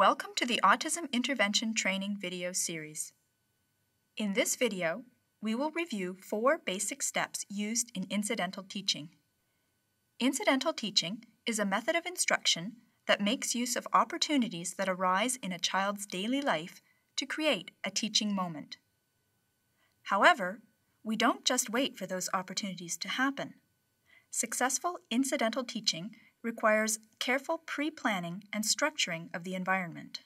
Welcome to the Autism Intervention Training video series. In this video, we will review four basic steps used in incidental teaching. Incidental teaching is a method of instruction that makes use of opportunities that arise in a child's daily life to create a teaching moment. However, we don't just wait for those opportunities to happen. Successful incidental teaching requires careful pre planning and structuring of the environment.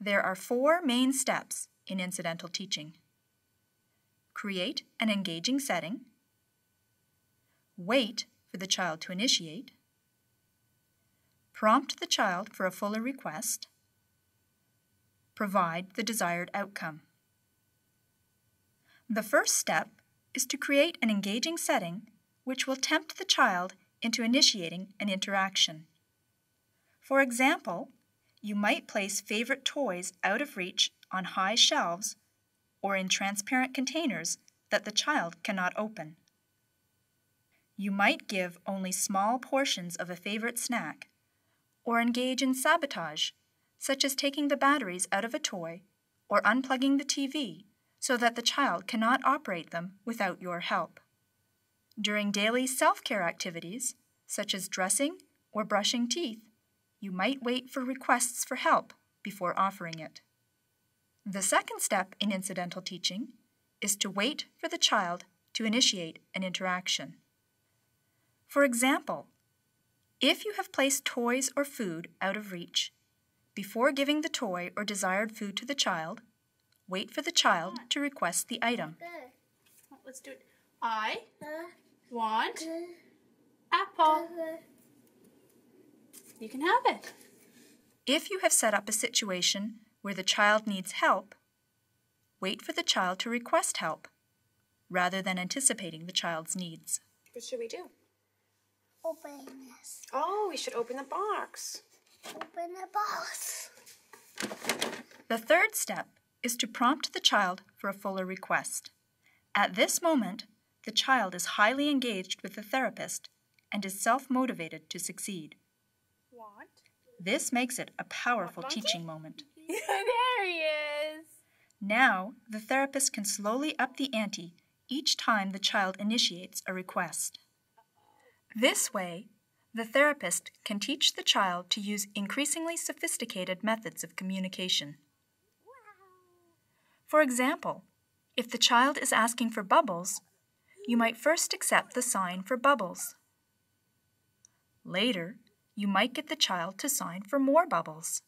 There are four main steps in incidental teaching create an engaging setting, wait for the child to initiate, prompt the child for a fuller request, provide the desired outcome. The first step is to create an engaging setting which will tempt the child into initiating an interaction. For example, you might place favorite toys out of reach on high shelves or in transparent containers that the child cannot open. You might give only small portions of a favorite snack or engage in sabotage, such as taking the batteries out of a toy or unplugging the TV so that the child cannot operate them without your help. During daily self care activities, such as dressing or brushing teeth, you might wait for requests for help before offering it. The second step in incidental teaching is to wait for the child to initiate an interaction. For example, if you have placed toys or food out of reach, before giving the toy or desired food to the child, wait for the child to request the item. Let's do it. I want apple. You can have it. If you have set up a situation where the child needs help, wait for the child to request help rather than anticipating the child's needs. What should we do? Open this. Oh, we should open the box. Open the box. The third step is to prompt the child for a fuller request. At this moment, the child is highly engaged with the therapist and is self motivated to succeed. What? This makes it a powerful teaching moment. there he is. Now, the therapist can slowly up the ante each time the child initiates a request. This way, the therapist can teach the child to use increasingly sophisticated methods of communication. For example, if the child is asking for bubbles, you might first accept the sign for bubbles. Later, you might get the child to sign for more bubbles.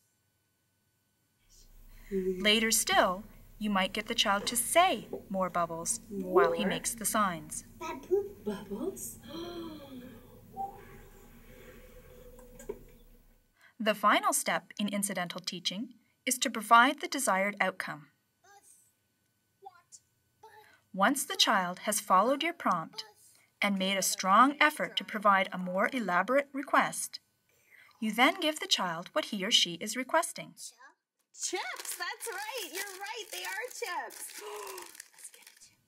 Later still, you might get the child to say more bubbles while he makes the signs. Bubbles? The final step in incidental teaching is to provide the desired outcome. Once the child has followed your prompt and made a strong effort to provide a more elaborate request, you then give the child what he or she is requesting. Chips. That's right. You're right. They are chips. Let's get a chip.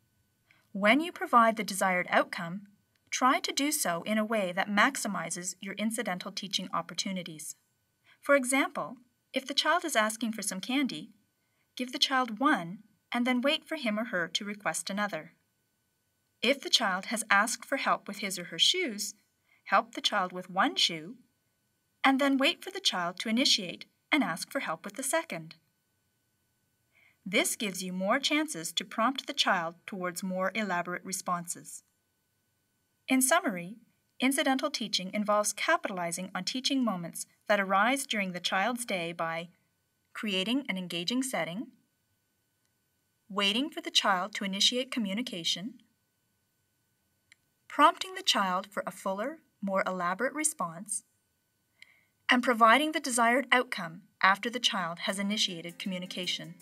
When you provide the desired outcome, try to do so in a way that maximizes your incidental teaching opportunities. For example, if the child is asking for some candy, give the child one and then wait for him or her to request another. If the child has asked for help with his or her shoes, help the child with one shoe and then wait for the child to initiate and ask for help with the second. This gives you more chances to prompt the child towards more elaborate responses. In summary, incidental teaching involves capitalizing on teaching moments that arise during the child's day by creating an engaging setting, waiting for the child to initiate communication, prompting the child for a fuller, more elaborate response, and providing the desired outcome after the child has initiated communication.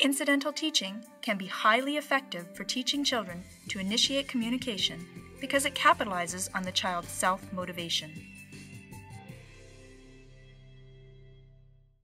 Incidental teaching can be highly effective for teaching children to initiate communication because it capitalizes on the child's self motivation.